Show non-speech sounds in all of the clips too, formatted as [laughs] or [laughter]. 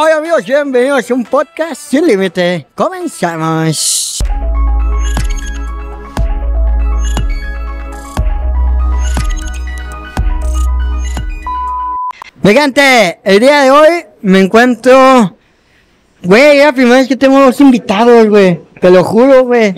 Hola amigos, bienvenidos a un podcast sin límite. Comenzamos. Mi el día de hoy me encuentro... Güey, la primera vez que tengo dos invitados, güey. Te lo juro, güey.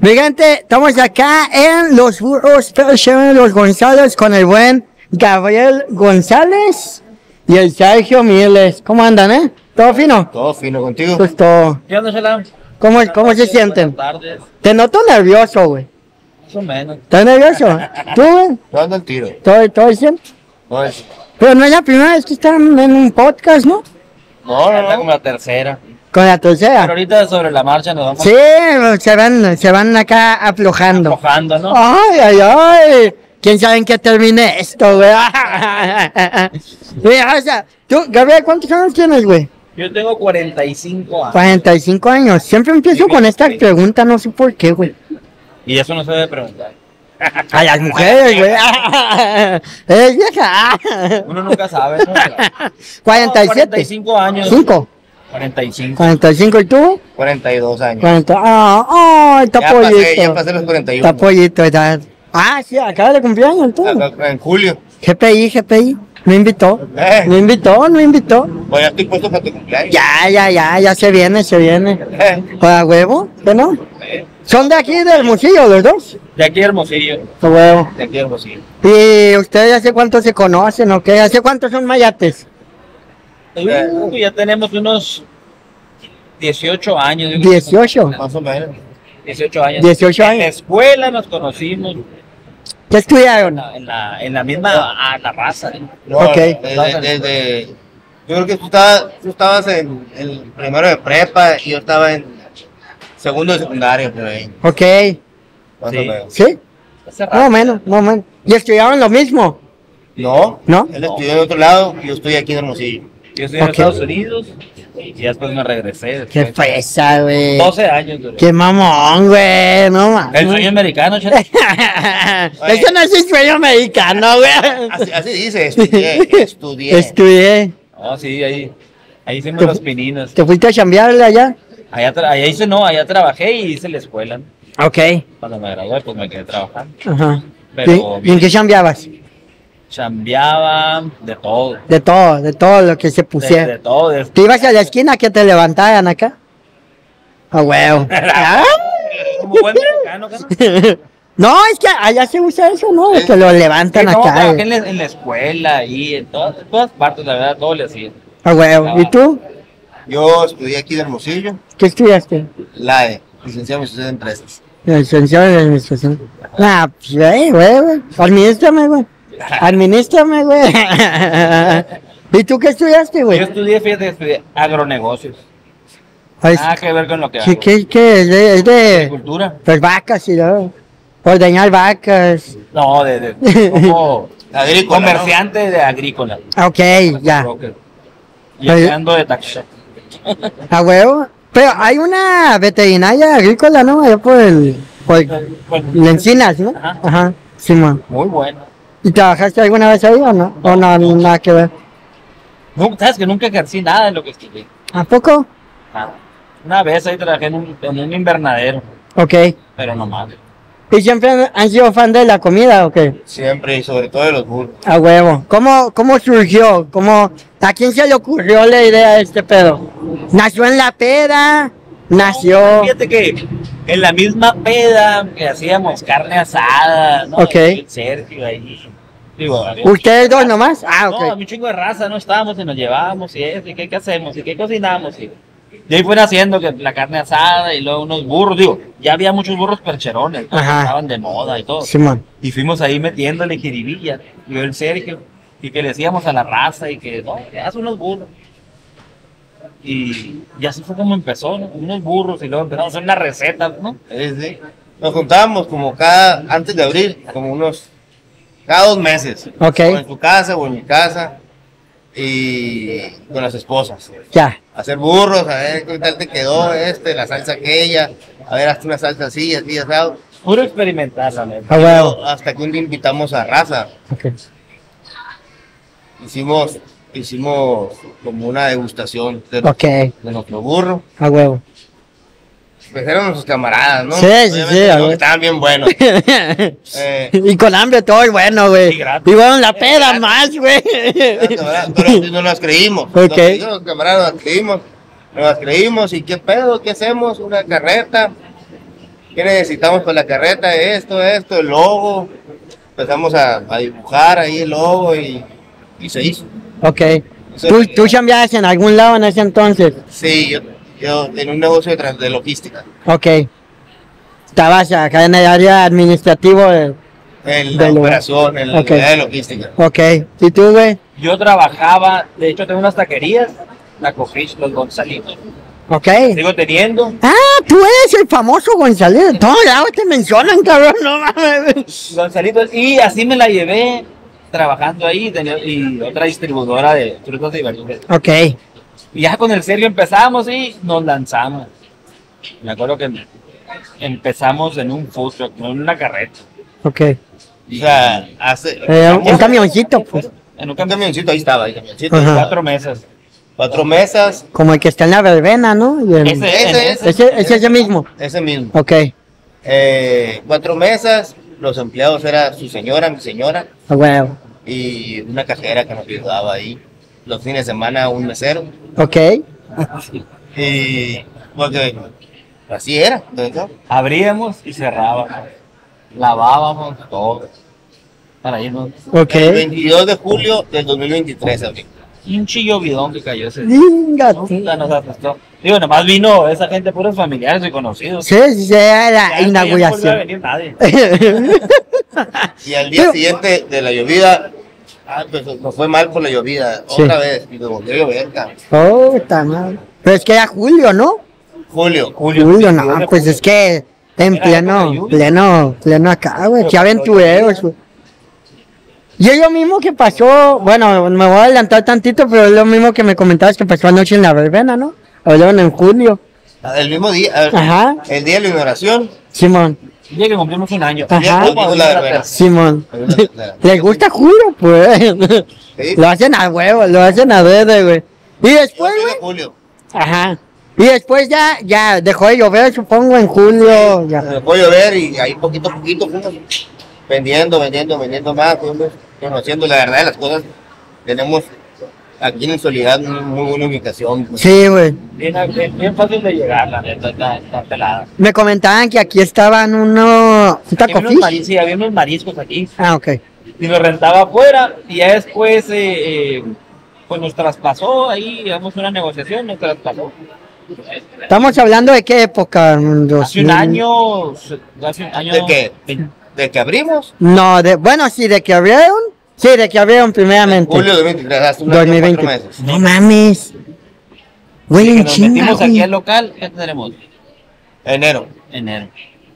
Mi estamos acá en Los Burros de Los González con el buen Gabriel González y el Sergio Miles. ¿Cómo andan, eh? ¿Todo fino? Todo fino contigo. Pues todo. ¿Qué onda, Shala? ¿Cómo, cómo se sienten? Buenas tardes. Te noto nervioso, güey. Más o menos. ¿Estás nervioso? ¿Tú, güey? Yo ando al tiro. ¿Todo, todo bien? No, es- Pero no es la primera vez que están en un podcast, ¿no? no, no, como no. la tercera. Con la Pero tercera. ahorita sobre la marcha nos vamos Sí, se van, se van acá aflojando. mojando, ¿no? Ay, ay, ay. ¿Quién sabe en qué termine esto, güey? [laughs] Mira, o sea, tú, Gabriel, ¿cuántos años tienes, güey? Yo tengo 45 años. 45 años. Siempre empiezo con esta pregunta, no sé por qué, güey. Y eso no se debe preguntar. [laughs] A las mujeres, güey. [laughs] Eres vieja. Uno nunca sabe. ¿no? 47. 45 años. 5. 45. 45 y tú? 42 años. 40. Ah, ah, está Ya pasé, ya pollito. pasé los 41. Está pollito, está. Ah, sí, acaba de cumplir años tú. Acá En julio. GPI, GPI. Me invitó. Eh, Me invitó, me invitó. pues ya estoy puesto para tu cumpleaños. Ya, ya, ya, ya se viene, se viene. Eh, ¿Para huevo? ¿Qué no? Son de aquí, del Hermosillo, los dos. De aquí Hermosillo. A huevo. De aquí Hermosillo. ¿Y ustedes hace cuánto se conocen o qué? ¿Hace cuánto son mayates? Uh, ya tenemos unos 18 años. yo creo. 18. más o menos. 18 años. 18 En la años. escuela nos conocimos. ¿Qué estudiaron? en la, en la misma ah, la raza. ¿no? No, Ok. Desde, desde- yo creo que tú estabas, tú estabas en el primero de prepa y yo estaba en segundo de secundaria, por ahí. Ok. Sí. ¿Sí? Hace Más o rato. menos, más o menos. ¿Y estudiaron lo mismo? No, ¿No? él estudió en otro lado y yo estoy aquí en Hermosillo. Yo estoy en. Estados Unidos y después me regresé. Qué fresa, güey. 12 años duré. Qué mamón, güey. No mames. El sueño americano, [laughs] chale. Eso no es un sueño americano, güey. Así, así dice, estudié, estudié. Estudié. Oh, sí, ahí, ahí hicimos ¿Te los pininos. ¿Te fuiste a chambearle allá? Allá, tra- allá hice, no, allá trabajé y hice la escuela. Ok. Cuando me gradué, pues me quedé trabajando. Ajá. Pero ¿Y, y en qué chambeabas? Chambeaba de todo. De todo, de todo lo que se De, pusiera. de todo. de- ¿Te ibas a la esquina que te levantaran acá? A huevo. Ah. [laughs] Como buen mexicano, [laughs] ¿no? Es que allá se usa eso, ¿no? De que lo Sí, levantan no, acá. eh. en la, en la escuela y en todas, en todas partes, la verdad, todo le hacía. A huevo. ¿Y tú? Yo estudié aquí en Hermosillo, ¿Qué estudiaste? la E, licenciado en Administración de Empresas. Licenciado en administración. Ah, pues, güey, güey, güey. Administrame, güey. [laughs] Administrame, güey. [laughs] ¿Y tú qué estudiaste, Yo güey? estudié, fíjate, estudié agronegocios. Ay, Nada que ver con lo que ¿Qué, hago. qué, qué? ¿Es de, es de Agricultura. pues, vacas y todo? Ordeñar vacas. No, de, de como [laughs] Agrícola, comerciante de agrícola. Ah, Ok, ya. Broker. Y yo ando de taxi. A huevo. Pero hay una veterinaria agrícola, ¿no? Allá por el. Por Bueno, Encinas, ¿no? Ajá. Ajá. Sí, man. muy bueno. ¿Y trabajaste alguna vez ahí o no? ¿O no, nada que ver? ¿Sabes que nunca ejercí nada de lo que estudié? ¿A poco? Nada. Una vez ahí trabajé en un, en un invernadero, Ok. pero no más. ¿Y siempre han sido fan de la comida o qué? Siempre y sobre todo de los burros. A huevo. ¿Cómo, cómo surgió? ¿Cómo, ¿A quién se le ocurrió la idea de este pedo? ¿Nació en la peda? ¿Nació? Fíjate que en la misma peda que hacíamos carne asada, ¿no? Ok. El Sergio ahí. Digo, ¿Ustedes dos nomás? Ah, No, ok. un chingo de raza, no estábamos y nos llevábamos y eso, y qué, qué hacemos, y qué cocinamos. Y, y ahí fueron haciendo que la carne asada y luego unos burros, digo, ya había muchos burros percherones, que Ajá. estaban de moda y todo. Simón. Y fuimos ahí metiéndole jiribilla, yo el Sergio, y que le decíamos a la raza y que, no, que haz unos burros. Y, y así fue como empezó, ¿no? unos burros y luego empezamos a hacer unas recetas, ¿no? Sí, sí. Nos juntábamos como cada, antes de abrir, como unos, cada dos meses. Ok. O en tu casa o en mi casa. Y con las esposas. Ya. Hacer burros, a ver qué tal te quedó este, la salsa aquella. A ver, hazte una salsa así, así, asado. Puro experimentar, la neta. A huevo. Hasta que un día invitamos a Raza. Ok. Hicimos hicimos como una degustación de nuestro burro. a huevo. Pues eran nuestros camaradas, ¿no? Sí, sí, sí. Estaban bien buenos. [laughs] Eh, y con hambre todo es bueno, güey. Y bueno, la peda más, güey. pero no nos creímos. [laughs] Ok. Nos, los camaradas nos creímos. Nos creímos. ¿Y qué pedo? ¿Qué hacemos? Una carreta. ¿Qué necesitamos para la carreta? Esto, esto, el logo. Empezamos a, a dibujar ahí el logo y, y se hizo. ok. ¿Tú, ¿Tú chambeabas en algún lado en ese entonces? Sí, yo, yo en un negocio de, trans- de logística. Ok. Estabas acá en el área administrativo. de- En la operación, en la de logística. Ok. ¿Y tú, güey? Yo trabajaba, de hecho tengo unas taquerías, Taco Fish, los Gonzalitos. Ok. Sigo teniendo. Ah, tú eres el famoso González. Todos lados te mencionan, cabrón. No mames. Gonzalitos, y así me la llevé trabajando ahí tenía- y otra distribuidora de frutas y verduras. Ok. Y ya con el serio empezamos y nos lanzamos. Me acuerdo que empezamos en un food truck, no en una carreta. Ok. O sea, hace. Eh, un, un camioncito, pues. En un camioncito, ahí estaba, el camioncito. Ajá. cuatro meses. Cuatro mesas. Como el que está en la verbena, ¿no? Y en- Ese, Ese ese. ese, ese es el mismo. Ese mismo. Ok. Eh, cuatro mesas. Los empleados era su señora, mi señora. A huevo. Y una cajera que nos ayudaba ahí. Los fines de semana un mesero. Ok. [laughs] Y porque así era. ¿no? Abríamos y cerrábamos. Lavábamos todo. Para irnos. Ok. El 22 de julio del 2023 abrí. Y un chillo bidón que cayó ese Puta, nos asustó. Digo, nomás vino esa gente, puros familiares y conocidos. Sí, sí, era ya no inauguración. venir nadie. [laughs] Y al día siguiente de la llovida, ah, pues nos fue mal por la llovida. Sí. Otra vez. Y nos volvió a llover, cabrón. oh, está mal. Pero es que era julio, ¿no? Julio. Julio. Julio, 22 no, pues julio. es que en pleno, pleno, pleno acá, güey, qué aventureros, güey. Y es lo mismo que pasó, bueno, me voy a adelantar tantito, pero es lo mismo que me comentabas que pasó anoche en la verbena, ¿no? Hablaron en julio. El mismo día. ver, Ajá. El día de la inauguración. Simón, El día que cumplimos un año. Ajá. La. Simón. Les gusta Julio, pues. Sí. Lo hacen a huevo, lo hacen a verde, güey. Y después, 8 güey. de julio. Ajá. Y después ya, ya dejó de llover, supongo, en julio. Se Ya. dejó llover y ahí poquito a poquito fuimos vendiendo, vendiendo, vendiendo más, fuimos conociendo la verdad de las cosas. Tenemos aquí en Soledad muy buena ubicación. pues. Sí, güey. Bien, bien, bien fácil de llegar, la neta, está, está pelada. Me comentaban que aquí estaban uno. ¿Un taco Había unos fish? maris- sí, había unos mariscos aquí. Ah, ok. Y lo rentaba afuera. Y ya después, eh, eh, pues nos traspasó ahí, digamos, una negociación, nos traspasó. Estamos hablando de qué época? Hace un 2000. año, hace un año. ¿De qué? ¿De que abrimos? No, de, bueno, sí, de que abrieron. Sí, de que abrieron primeramente. Julio de 2023, hace un año, 2020. cuatro meses. No mames. Güey, en nos chinga, metimos aquí güey. al local, ¿qué tenemos? Enero. Enero.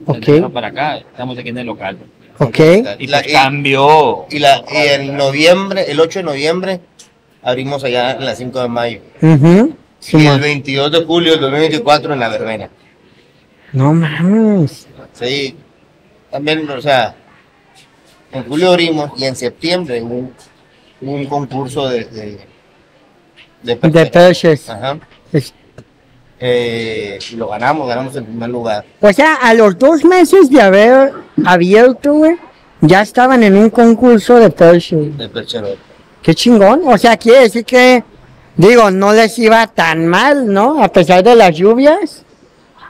Ok. Enero para acá, estamos aquí en el local. Ok. Y La- pues y- cambió. Y, la, y en noviembre, el 8 de noviembre, abrimos allá en las 5 de mayo. Ujú. y el Simón. 22 de julio del 2024 en la verbena. No mames. Sí, también, o sea, en julio abrimos y en septiembre hubo un, un concurso de... De, de. Perches. Ajá. Es- Eh, y lo ganamos, ganamos el primer lugar. O sea, a los dos meses de haber abierto, güey, ya estaban en un concurso de Perches. De percherón. Qué chingón. O sea, quiere decir que, digo, no les iba tan mal, ¿no? A pesar de las lluvias.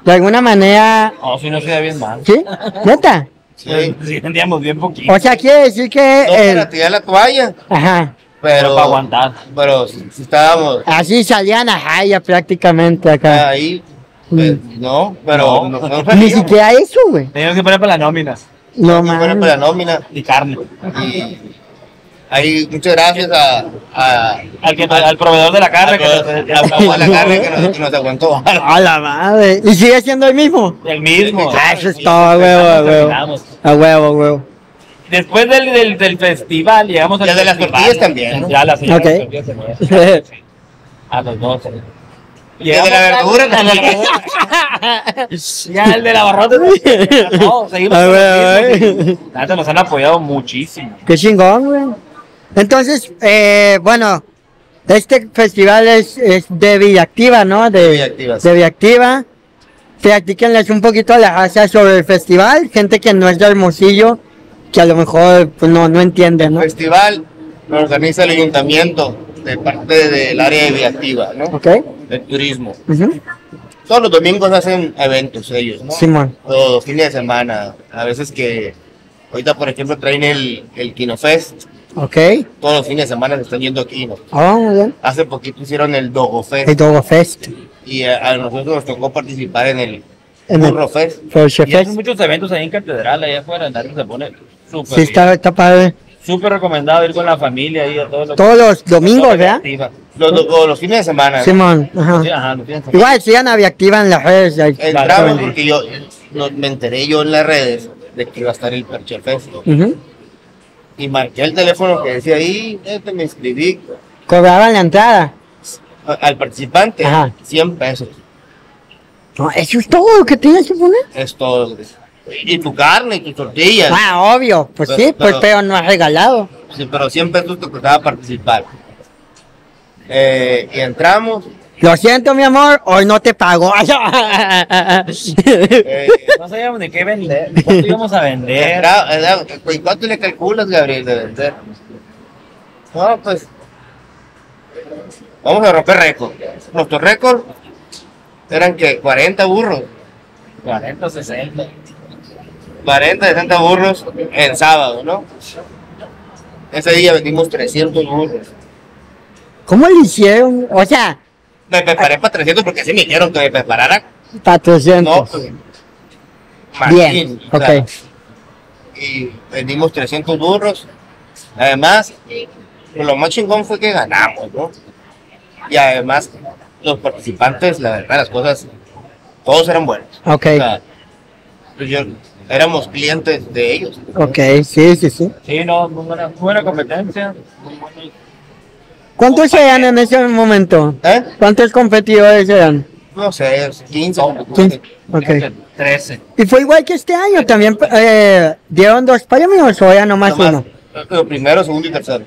De alguna manera, No, si no se ve bien mal. ¿sí? ¿Neta? Sí. Sí, vendíamos bien poquito. O sea, quiere decir que... No el- para tirar la toalla, Ajá. pero pero, para aguantar. pero si, si estábamos Así salían a jaya prácticamente acá. ahí, pues, no, pero No. no, no [laughs] Ni siquiera eso, güey. Teníamos que poner para las nóminas No Aquí fueron para la mames. nómina y carne. y ahí muchas gracias a, a, Al, que, al proveedor de la carne. que nos- a- a que aguantó. A la madre. ¿Y sigue siendo el mismo? El mismo. Ah, eso es todo, huevo, a huevo. A huevo, a huevo. Después del, del, del festival, llegamos al Y el de las tortillas también, ¿no? Ya las señoras Ok. tortillas. [laughs] A los dos. Y el de la verdura también. [laughs] Ya el de la barrota. No, [laughs] seguimos. A ver, a ver. nos han apoyado muchísimo. Qué chingón, güey. Entonces, eh, bueno, Este festival es, es de Villaactiva, ¿no? De, De Villaactiva, sí. de Villaactiva. Platíquenles un poquito a la raza sobre el festival, gente que no es de Hermosillo, que a lo mejor pues, no, no entiende, El ¿no? festival lo organiza el ayuntamiento de parte del área de Villativa, ¿no? ¿Ok? Del turismo. Ujú. Todos los domingos hacen eventos ellos, ¿no? Simón. O fines de semana. A veces que, ahorita por ejemplo traen el, el Kinofest. ¿Ok? Todos los fines de semana se están yendo aquí, ¿no? Ah, muy bien. Hace poquito hicieron el Dogo Fest. El Dogo Fest. Y a, a nosotros nos tocó participar en el En el Burro Fest. Y hacen muchos eventos ahí en Catedral, allá afuera, nadie se pone súper Sí, está, está padre. súper recomendado ir con la familia ahí a todos los Todos los domingos, ¿verdad? Los, los, los fines de semana. Simón. Ajá. Sí, ajá, los fines de semana. Igual sigan en las redes. ahí. Entramos porque yo no- me enteré yo en las redes de que iba a estar el Percher Fest. Ujú. Y marqué el teléfono que decía ahí, este, me inscribí Cobraban la entrada. al participante Ajá. 100 pesos. No, eso es todo lo que tienes que poner. Es todo. Y tu carne y tus tortillas. Ah, obvio. Pues Pero- sí, pues pero- pero no has regalado. Sí, pero 100 pesos te costaba participar. Eh, y entramos. Lo siento, mi amor, hoy no te pago. [laughs] eh, No sabíamos ni qué vender, cuánto íbamos a vender. ¿y ¿Cuánto le calculas, Gabriel, de vender? No, pues. Vamos a romper récord. Nuestro récord eran que 40 burros. 40, 60. 40, 60 burros en sábado, ¿no? Ese día vendimos 300 burros. ¿Cómo le hicieron? O sea, Me preparé para 300 porque así me dijeron que me preparara. No, patrocientos. pues, Bien, machín, o ok. sea, Y vendimos 300 burros. Además, pues, lo más chingón fue que ganamos, ¿no? Y además, los participantes, la verdad, las cosas, todos eran buenos. Ok, O sea, pues yo- éramos clientes de ellos. ok, sí, sí, sí. Sí, no, muy buena, muy buena competencia. Muy buena. ¿Cuántos eran en ese momento? ¿Eh? ¿Cuántos competidores eran? No sé, 15. Quince. Ok. 13. Y fue igual que este año, también eh, dieron dos premios o ya nomás Nomás, uno. Lo primero, segundo y tercero.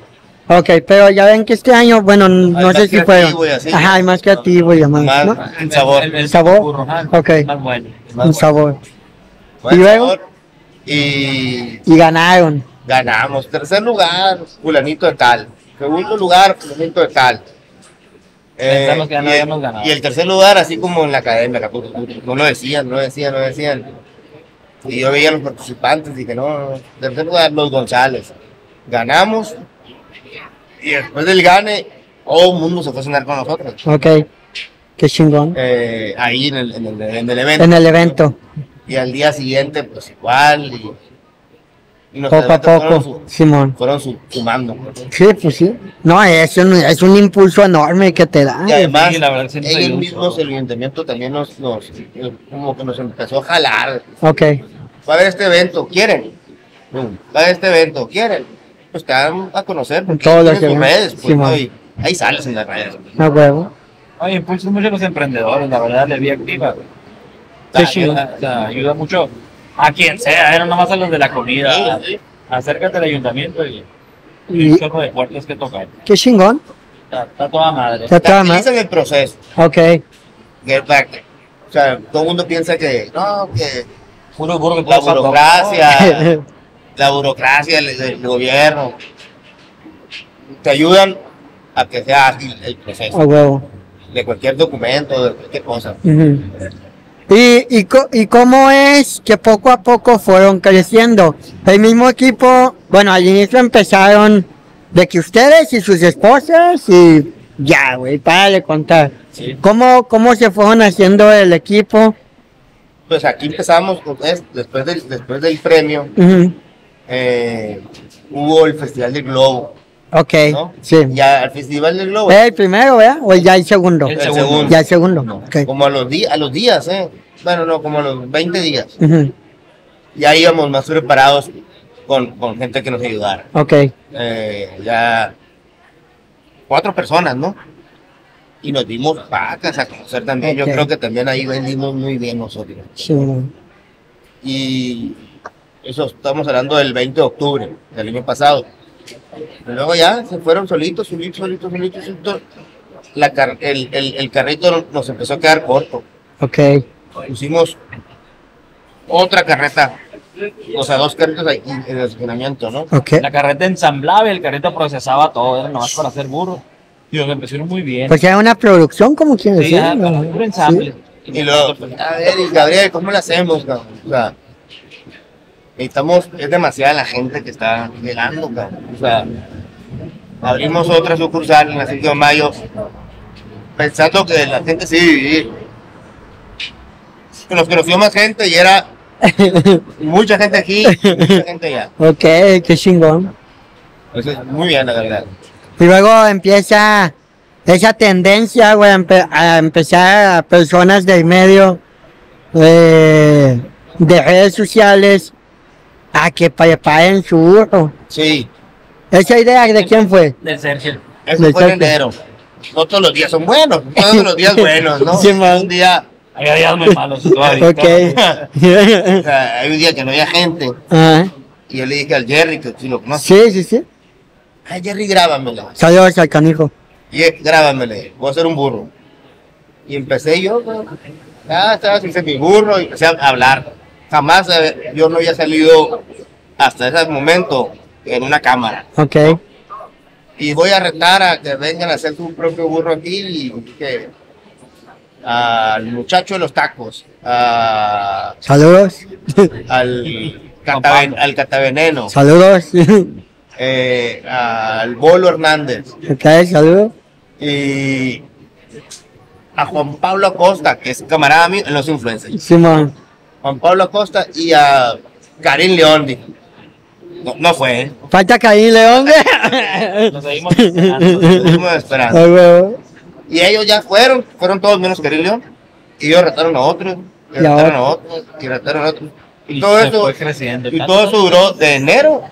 Ok, pero ya ven que este año, bueno, no más sé si fueron. creativo y así. Ajá, hay más creativo y demás, Más- ¿no? El sabor. El, el ¿Sabor? burro, Ok. Más bueno. Más Un bueno. sabor. Buen ¿Y luego? sabor. Y Y ganaron. ganamos. Tercer lugar, fulanito de tal. Segundo lugar, fulanito de tal. Eh, Pensamos que ya no y, el, habíamos ganado. y el tercer lugar, así como en la academia, no lo decían, no lo decían, no lo decían. Y yo veía a los participantes y dije, no, no, tercer lugar, los González. Ganamos. Y después del gane, todo el mundo se fue a cenar con nosotros. Ok, qué chingón. eh, ahí en el, en, el, en el evento. En el evento, Y al día siguiente, pues igual. Y, y los poco a eventos fueron poco, su- Simón. fueron su- sumando. Sí, pues sí. No, es un, es un impulso enorme que te da. Y además, Sí, la verdad, sí ellos mismos, el ayuntamiento también nos, nos, nos- como que nos empezó a jalar. Ok, Va a haber este evento, ¿quieren? Va a haber este evento, ¿quieren? Pues te dan a conocer porque Todos los tienen sus eventos, redes, pues, Simón. ¿no? Y ahí sales en las redes. a huevo. Oye, impulsa mucho a los emprendedores, la verdad, le vi activa. ayuda, ayuda mucho a quien sea, era nomás a los de la comida. Sí, sí. Acércate al ayuntamiento y, un chorro de puertas que tocar. Qué chingón. Está, está toda madre. Está toda madre. El proceso. Ok, o sea, todo el mundo piensa que, no, que Puro [laughs] la burocracia, la burocracia del, gobierno, te ayudan a que sea ágil el a proceso huevo. de cualquier documento, de cualquier cosa. Ujú. ¿Y, y, co- ¿Y cómo es que poco a poco fueron creciendo? El mismo equipo, bueno, al inicio empezaron de que ustedes y sus esposas y ya, güey, para de contar. Sí. ¿Cómo, ¿Cómo se fueron haciendo el equipo? Pues aquí empezamos, pues, después del, después del premio, eh, hubo el Festival del Globo, Ok, ¿no? sí. Ya al Festival del Globo, ¿El primero, verdad? ¿O ya el segundo? El segundo, Ya el segundo. Ok. como a los, días a los días, ¿eh? Bueno, no, como a los 20 días. Ya íbamos más preparados con, con gente que nos ayudara. Ok, eh, ya cuatro personas, ¿no? Y nos dimos vacas a conocer también. Yo creo que también ahí vendimos muy bien nosotros. sí. Y eso estamos hablando del 20 de octubre del año pasado. Y luego ya se fueron solitos, solitos, solitos, solitos, solitos. La car- el, el, el carrito nos empezó a quedar corto. Ok. Pusimos otra carreta, o sea, dos carretas aquí en el estacionamiento, ¿no? Ok. La carreta ensamblaba y el carrito procesaba todo, era nomás para hacer burro. Y nos empezaron muy bien. Pues era una producción, como quieres sí, decir. ya, ¿no? puro ensamble. Y luego, a ver, y Gabriel, ¿cómo lo hacemos, cabrón? O sea, necesitamos, es demasiada la gente que está llegando, cabrón. O sea, abrimos otra sucursal en la 5 de mayo, pensando que la gente sí. Que Nos conoció más gente y era mucha gente aquí, mucha gente allá. ok, qué chingón. Muy bien, la verdad. Y luego empieza esa tendencia, güey, empe- a empezar a personas del medio eh, de redes sociales a que preparen su burro. Sí, ¿Esa idea de quién fue? Del Sergio. eso Del fue en Sergio. enero. No todos los días son buenos, no todos los días buenos, ¿no? Sí, man. un día, Había días muy malos todavía. Ok. [laughs] o sea, [laughs] hay un día que no había gente. Ajá. Y yo le dije al Jerry, que si lo conoce, Sí, sí, sí. ay Jerry, grábamela. Saludos al canijo. Y grábamele, voy a hacer un burro. Y empecé yo, pues, ya estaba hice mi burro y empecé a hablar. Jamás eh, yo no había salido hasta ese momento en una cámara. Ok. Y voy a retar a que vengan a hacer su propio burro aquí y que al muchacho de los tacos, a- Saludos. al, cataven- al cataveneno, Saludos. eh, al Bolo Hernández. ok, saludos. y a Juan Pablo Acosta, que es camarada mío en los influencers. Simón. Juan Pablo Acosta y a Karim León. dije. No, no fue, ¿eh? Falta Caín León. [laughs] Nos seguimos esperando. Estuvimos esperando. Ay. Y ellos ya fueron, fueron todos menos Karim León. Y ellos retaron a otros, y Y a retaron a otros, y retaron a otros. Y Y todo eso, fue creciendo. y todo eso duró de enero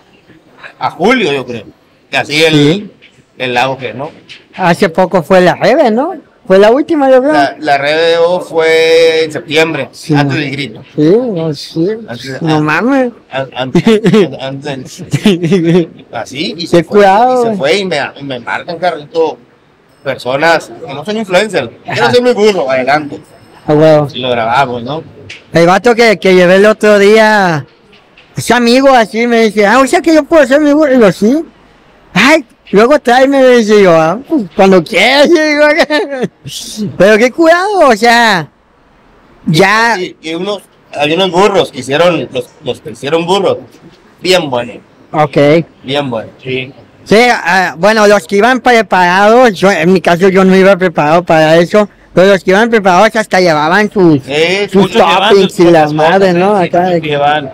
a julio, yo creo. Y así el, Sí. el auge, ¿no? Hace poco fue la Rebe, ¿no? Fue la última, yo creo. La, la RBO fue en septiembre, Sí. antes del grito. Sí, no, sí. Antes- No mames. An- Antes, antes, [laughs] así, y se fue, cuidado, y se fue y me, y me marcan carrito personas que no son influencers. Yo no soy muy burro, adelante. A huevo. Si lo grabamos, ¿no? El vato que, que llevé el otro día, es amigo así, me dice, ah, o sea que yo puedo hacer mi burro. Y yo, sí. Ay, luego tráeme, me dice yo, ah, pues, cuando quieras. [laughs] Pero qué cuidado, o sea, ya, Y, y unos, hay unos burros que hicieron, los, los que hicieron burros, bien buenos, ok. bien buenos. Sí. Sí, ah, bueno, los que iban preparados, yo, en mi caso yo no iba preparado para eso, pero los que iban preparados hasta llevaban sus, Sí, sus llevan toppings sus y la propias madre, cosas, ¿no? sí, Acá, llevan.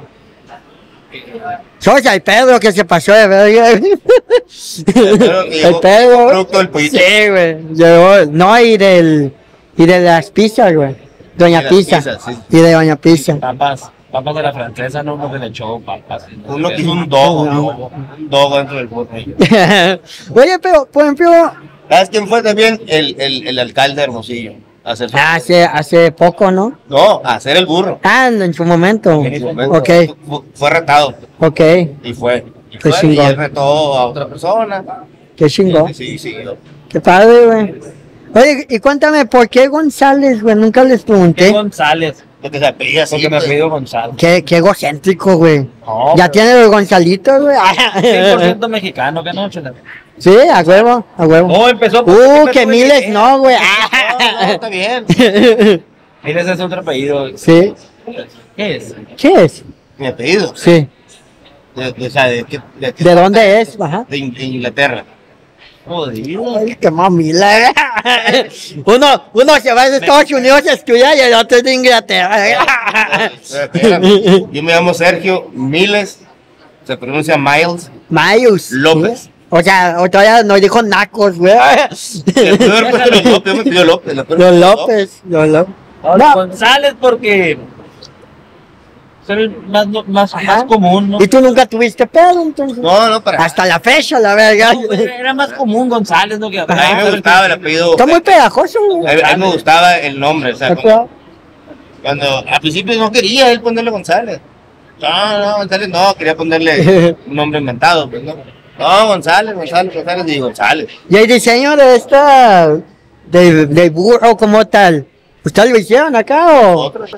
Sos el Pedro que se pasó de verga. El Pedro. producto del pollito. Sí, güey. Llegó, no, y del, y de las pizzas, güey. Doña Y Pizza. pizzas, sí. Y de Doña Pizza. Papas, papas de la francesa, no uno que le echó papas. Uno que hizo un dogo, No. un dogo dentro del burro. [laughs] Oye, pero, por ejemplo, ¿Sabes quién fue también? El, el, el alcalde de Hermosillo. A hacer su- hace, hace poco, ¿no? No, hacer el burro. Ah, en su momento. En su momento. Ok, Fu- Fue retado. ok. Y fue. Y, Qué fue, y chingón. él retó a otra persona. Qué chingón. Sí, sí. Qué padre, güey. Oye, y cuéntame, ¿por qué González, güey? Nunca les ¿Qué pregunté. González? Porque se apellida así. Porque me pidió González. Qué, qué egocéntrico, güey. No, ya pero- tiene los Gonzalitos, güey. 100% [laughs] mexicano, ¿qué no? Sí, a huevo, a huevo. No, empezó por- Uh, que miles no, güey. No, no, está bien. [laughs] Mira, ese es otro apellido. sí. ¿Qué es? ¿Qué es? Mi apellido. Sí. De, de, o sea, de, qué- de, ¿De dónde es? Ajá. de In- de Inglaterra. Jodido. Ay, qué mamila. [laughs] uno, uno se va a Estados Unidos a estudiar y el otro es de Inglaterra. Espérame. Yo me llamo Sergio Miles. Se pronuncia Miles. Mayus. López. ¿sí? O sea, o todavía nos dijo nacos, güey. Puesto los López. Me pidió López. Los López, los López. No, No. González porque es el más, más, más común, ¿no? Y tú nunca tuviste pedo, entonces. No, no, para. Hasta la fecha, la verga. No, güey, Era más común González, ¿no? Que A mí me gustaba el apellido. Está muy pegajoso, güey. a mí me gustaba el nombre. O sea, ¿Te cuando, cuando al principio no quería él ponerle González. No, no, González no, quería ponerle [laughs] un nombre inventado. Pues, no. No, González, González, González y González. Y el diseño de esta, de, de burro como tal, ¿ustedes lo hicieron acá o? Otros.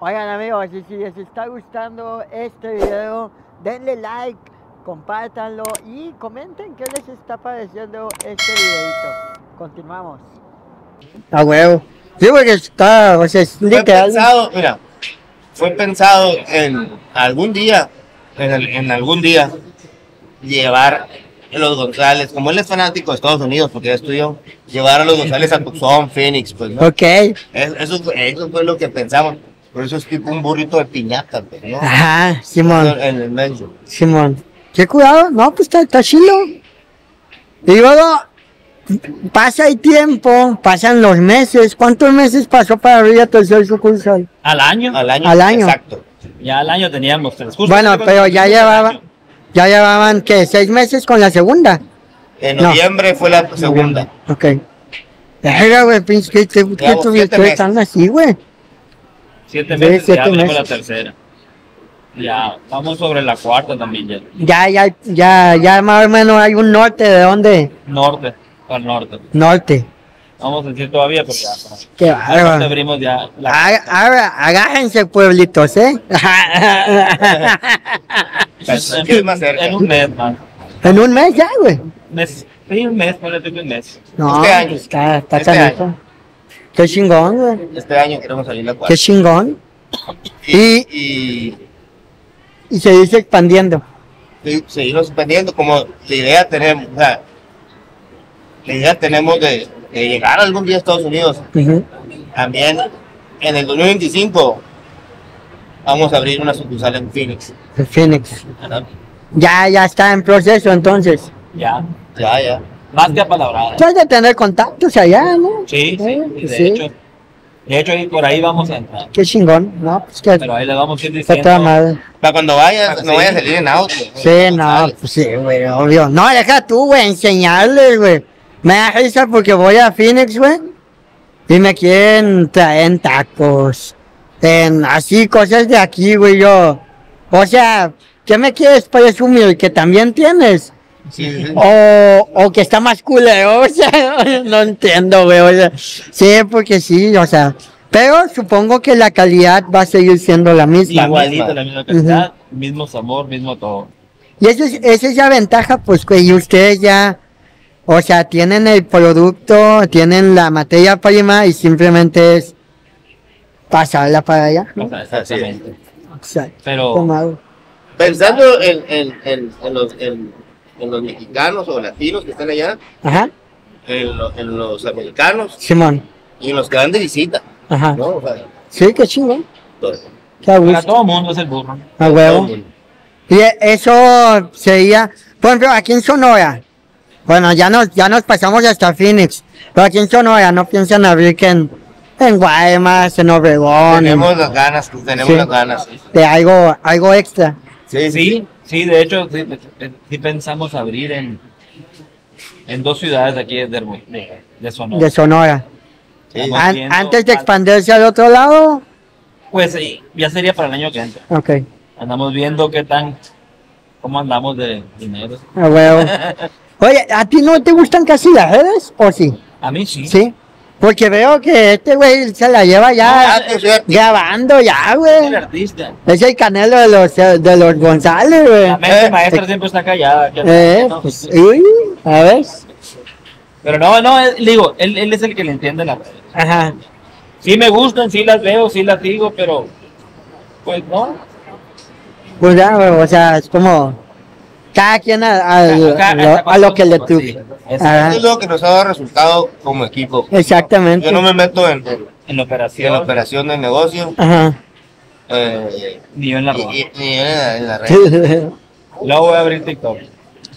Oigan amigos, y si les está gustando este video, denle like, compártanlo y comenten qué les está pareciendo este videito. Continuamos. A huevo. Sí, porque está, o sea, es Fue literal. pensado, mira, fue pensado en algún día, en, el- en algún día, llevar a los González, como él es fanático de Estados Unidos, porque ya estudió, llevar a los González a Tucson, [laughs] Phoenix, pues, ¿no? Ok. Es- Eso, fue- eso fue lo que pensamos. Por eso es tipo un burrito de piñata, pues, ¿no? Ajá, Simón. En el medio. Simón. ¿Qué cuidado? No, pues está, está chilo. Y luego pasa el tiempo, pasan los meses. ¿Cuántos meses pasó para abrir la tercera sucursal? Al año. Al año. Al año. Exacto. Ya al año teníamos tres. Justo Bueno, pero ya llevaba, año. Ya llevaban, ¿qué? ¿Seis meses con la segunda? En No. noviembre fue la segunda. Ok. Verga, güey, pinche, ¿qué, qué, qué Llevamos tu- siete qué meses. están así, güey? Siete Sí, meses siete ya abrimos la meses. tercera. Ya, vamos sobre la cuarta también ya. Ya, ya, ya, ya más o menos hay un norte de dónde? Norte, al norte. Norte. Vamos a decir todavía, pero ya. Qué bárbaro. abrimos ya la aga- Agájense, pueblitos, ¿eh? [laughs] Es más cerca. En un mes más. en un mes ya, güey. Mes, sí, un mes, ponle tú un mes. No, Este año. está, está Este canijo. Qué chingón, güey. Este año queremos salir la Qué cuarta. chingón. Y, Y- y, Y se dice expandiendo. seguimos expandiendo como la idea tenemos, o sea, la idea tenemos de, de llegar algún día a Estados Unidos. También en el 2025 vamos a abrir una sucursal en Phoenix. De Phoenix. ¿verdad? Ya, ya está en proceso, entonces. Ya. Ya, ya. Más que apalabrada. Tú has de tener contactos allá, ¿no? Sí, sí, Eh, de sí. hecho. De hecho, por ahí vamos a entrar. Qué chingón, ¿no? Pues que Pero ahí le vamos a ir está toda diciendo. madre. Para cuando vayas, Ah, no sí. vayas a salir en auto. Sí, no, pues sí, güey, obvio. No, deja tú, güey, enseñarles, güey. Me da risa porque voy a Phoenix, güey. Y me quieren traer en tacos. En así, cosas de aquí, güey, yo. O sea, ¿qué me quieres presumir? ¿Que también tienes? Sí, sí. O, o que está más culero, [laughs] o sea, no entiendo, güey. O sea, sí, porque sí, o sea. Pero supongo que la calidad va a seguir siendo la misma. Igualito, la misma calidad, mismo sabor, mismo todo. Y esa es, esa es la ventaja, pues, que ustedes ya, o sea, tienen el producto, tienen la materia prima y simplemente es pasarla para allá. ¿no? Exactamente. Exacto. Pero Tomado. Pensando en, en, en, en los, en, en los mexicanos o latinos que están allá, Ajá, en, lo- en los americanos Simón. y en los que van de visita, Ajá. ¿no? O sea, Sí, qué chingón. todo. Qué a para todo mundo es el burro. A huevo. el. Y eso sería, por ejemplo, aquí en Sonora. Bueno, ya nos, ya nos pasamos hasta Phoenix. Pero aquí en Sonora no piensan abrir que en, en Guaymas, en Obregón, en- Tenemos las ganas, tenemos Sí. las ganas. de algo, algo extra. Sí, Sí, sí, de hecho, sí, sí pensamos abrir en, en dos ciudades de aquí de, de, de Sonora. de Sonora. Sí. Estamos An- viendo antes de expandirse al otro lado, Pues sí, ya sería para el año que entra. ok, Andamos viendo qué tan, cómo andamos de dinero. a huevo. [laughs] Oye, ¿a ti no te gustan casi las redes? ¿O sí? A mí sí. Sí. Porque veo que este güey se la lleva ya artista. grabando ya, güey. el artista. Es el canelo de los, de los González, güey. La mente Eh, maestra eh, siempre está callada. Eh, no. pues, uy, a ver. Pero no, no, él- digo, él, él es el que le entiende las redes. Ajá. Sí me gustan, sí las veo, sí las digo, pero pues no. Pues ya, o sea, es como cada quien a, a- a lo, acá a lo que le sí, tuve. es- Ajá. Eso es lo que nos ha dado resultado como equipo. Exactamente. Yo no me meto en, en, la en operación, la operación del negocio, Ajá. eh, ni yo en la y- ni en la, en la red. [laughs] Luego voy a abrir TikTok.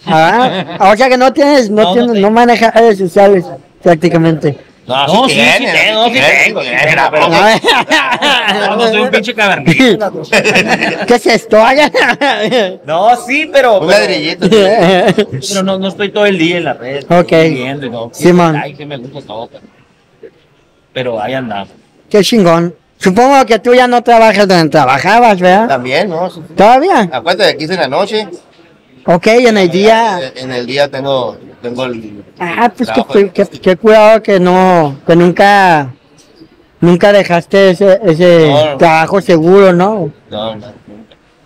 Ah, o sea que no tienes, no, No, no tienes, tengo. no manejas redes sociales prácticamente. No, No, sí, sí, tengo, sí tengo. No, no soy un pinche cavernícola. [laughs] ¿Qué es esto? [laughs] No, sí, pero. Un pero- ladrillito. Pero no, no estoy todo el día en la red. Ok. viendo y no. Sí, man. Ay, sí me gusta todo. Pero, pero ahí andamos. Qué chingón. Supongo que tú ya no trabajas donde trabajabas, ¿verdad? También, ¿no? ¿Todavía? Acuérdate de aquí es en la noche Ok, en el día. En el día tengo, tengo el... Ah, pues que, que, que cuidado que no, que nunca, nunca dejaste ese, ese No. trabajo seguro, ¿no? No, no.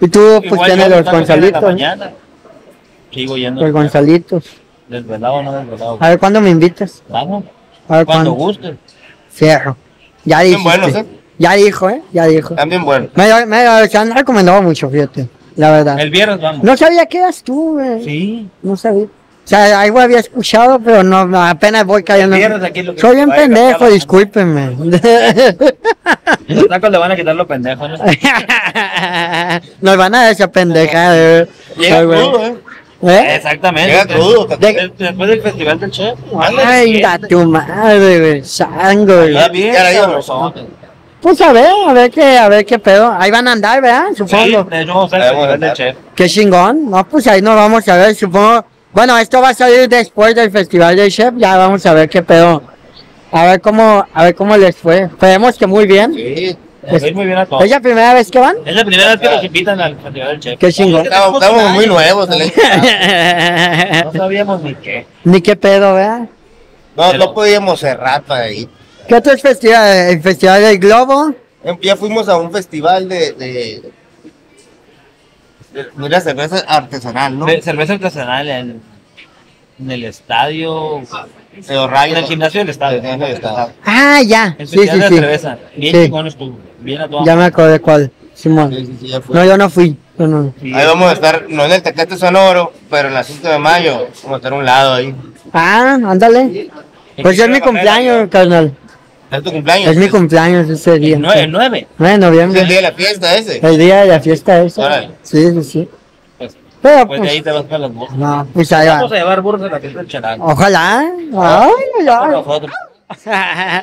Y tú, pues Igual tienes los Gonzalitos. Sigo yendo. los Gonzalitos. Desvelado o no desvelado. A ver cuándo me invitas. Vamos, A ver cuando guste. Cierro. Ya dijiste. buenos, ¿eh? Ya dijo, ¿eh? Ya dijo. También bueno. Me, me, se han recomendado mucho, fíjate. La verdad. El viernes vamos. No sabía que eras tú, güey. Sí. No sabía. O sea, algo había escuchado, pero no, no, apenas voy cayendo. El Soy a pendejo, discúlpenme. Los tacos le van a quitar los pendejos. ¿no? [laughs] Nos van a desapendejar, eh. Llega Ay, crudo, ¿eh? ¿Eh? Exactamente. Llega crudo. De- Después del festival del chef. Ay, da tu madre, güey. Sango, güey. Pues a ver, a ver qué, a ver qué pedo. Ahí van a andar, ¿verdad? Sí, Supongo. de hecho vamos al Ahí vamos a festival del chef. Qué chingón. No, pues ahí nos vamos a ver, supongo. Bueno, esto va a salir después del Festival del Chef. Ya vamos a ver qué pedo. A ver cómo, a ver cómo les fue. Esperemos que muy bien. Sí. Ir muy bien a todos. ¿Es la primera vez que van? Es la primera vez que nos invitan al festival del chef. Qué chingón. Estamos, estamos muy nuevos. [laughs] No sabíamos ni qué. Ni qué pedo, ¿verdad? No, no podíamos cerrar para ahí. ¿Qué otros festivales? El Festival del Globo. Ya fuimos a un festival de, de, de una cerveza artesanal, ¿no? Ce- Cerveza artesanal en, en el estadio. En el gimnasio del estadio. En el estadio. Ah, ya. El Sí, sí, de sí. cerveza. Bien Sí. chingón estuvo. Bien a todas. Ya me acordé cuál. Simón. Sí, sí, ya. No, yo no fui. No, no. Sí. Ahí vamos a estar, no en el Tecate Sonoro, pero en la 5 de mayo. Vamos a estar a un lado ahí. Ah, ándale. Pues es mi cumpleaños, carnal. ¿Es tu cumpleaños? Es mi cumpleaños ese día. El 9, el 9. 9 de Es el noviembre. día de la fiesta ese. El día de la fiesta esa. Órale. Sí, sí, sí. Pues, Pero pues de ahí pues, te vas para las burros. no, pues ahí Vamos a va. llevar burros a la fiesta del charango. Ojalá. Ay, ay.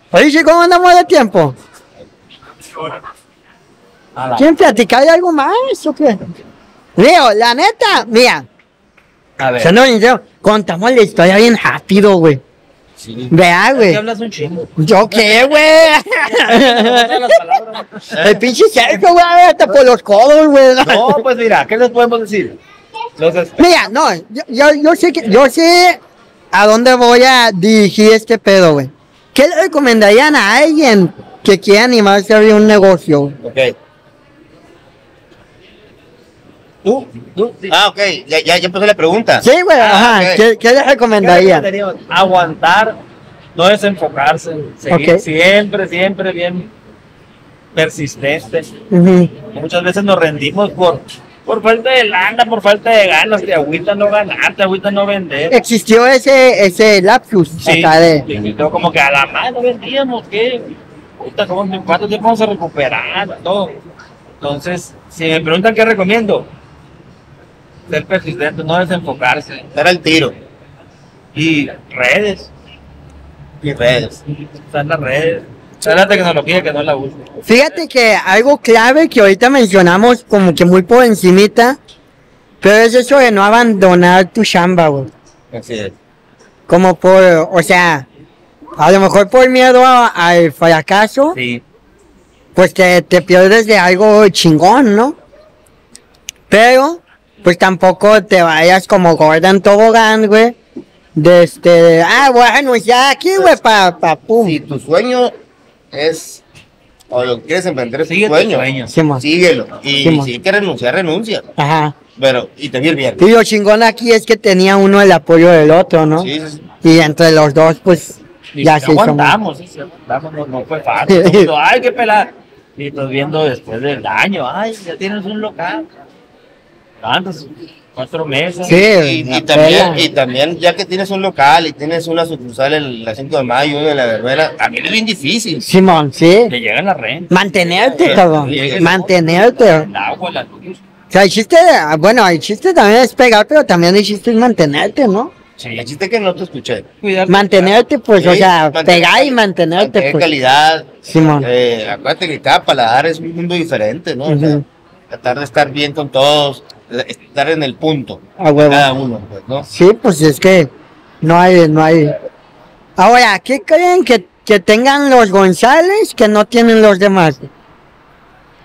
[laughs] Oye, sí, ¿cómo andamos de tiempo? ¿Quieren platicar de algo más o qué? Leo, la neta, mira, A ver. siendo sincero, contamos la historia bien rápido, güey. Sí. Vea, ¿Qué güey. hablas un chingo? ¿Yo qué, güey? [laughs] El pinche Sergio, güey, hasta por los codos, güey. No, pues mira, ¿qué les podemos decir? Los Mira, no, yo, yo, yo sé que, yo sé a dónde voy a dirigir este pedo, güey. ¿Qué le recomendarían a alguien que quiera animarse a abrir un negocio? Ok. Tú, tú, sí. Ah, ok. Ya, ya, ya empezó la pregunta. Sí, güey, Ah, ajá. ¿Qué, qué le ¿Qué recomendaría? Aguantar, no desenfocarse, seguir siempre, siempre bien persistente. Muchas veces nos rendimos por, por falta de lana, por falta de ganas, te agüita no ganar, te agüita no vender. Existió ese, ese lapsus Sí, acá de... como que a la madre no vendíamos, ¿qué? Puta, ¿cómo- ¿Cuánto tiempo vamos a recuperar? Todo. Entonces, si me preguntan qué recomiendo, ser persistente, no desenfocarse. Estar al tiro. Y redes, Y redes. usar las redes, usar la tecnología que no la uso. Fíjate que algo clave que ahorita mencionamos como que muy por encimita, pero es eso de no abandonar tu chamba, güey. Así es. Como por, o sea, a lo mejor por miedo a- al fracaso, Sí, pues te, te pierdes de algo chingón, ¿no? Pero, pues tampoco te vayas como Gordon Tobogán, güey. De este, ah, bueno, ya aquí, güey, pa, pa, pum. Si tu sueño es, o lo que quieres emprender es tu sigue tu sueño, sueño. Simón. síguelo. Y Simón. si hay que renunciar, renuncia. Ajá. Pero, y te va a ir bien. Y lo chingón aquí es que tenía uno el apoyo del otro, ¿no? Sí, sí, sí. Y entre los dos, pues, Y ya sí se hizo. aguantamos, sí, sí, aguantamos, no, no fue fácil. Todo el mundo, ay, qué pelada. Y pues viendo después del año, ay, ya tienes un local. ¿Cuántos? Cuatro meses. Sí, Y, y también, y también, ya que tienes un local y tienes una sucursal en la 5 de mayo, en la verbena, también es bien difícil. Simón, sí. Le llegan la renta. Mantenerte, Sí, cabrón. Mantenerte. El agua, la luz. O sea, el chiste, bueno, el chiste también es pegar, pero también el chiste es mantenerte, ¿no? Sí. El chiste que no te escuché. Cuidar. Mantenerte, pues, o Sí, sea, mantener- pegar y mantenerte, Mantener pues. calidad. Simón. Eh, acuérdate que cada paladar es un mundo diferente, ¿no? O sea, tratar de estar bien con todos, estar en el punto, A huevo. cada uno, pues, ¿no? Sí, pues es que no hay, no hay. Ahora, ¿qué creen que, que tengan los González que no tienen los demás?